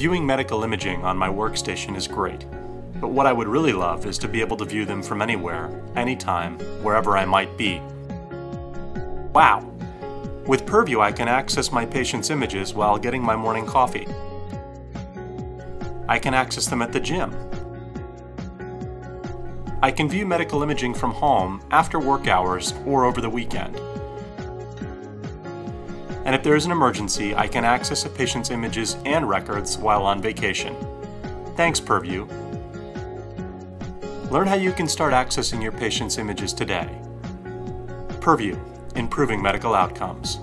Viewing medical imaging on my workstation is great, but what I would really love is to be able to view them from anywhere, anytime, wherever I might be. Wow! With Purview, I can access my patient's images while getting my morning coffee. I can access them at the gym. I can view medical imaging from home after work hours or over the weekend. And if there is an emergency, I can access a patient's images and records while on vacation. Thanks, Purview. Learn how you can start accessing your patient's images today. Purview, improving medical outcomes.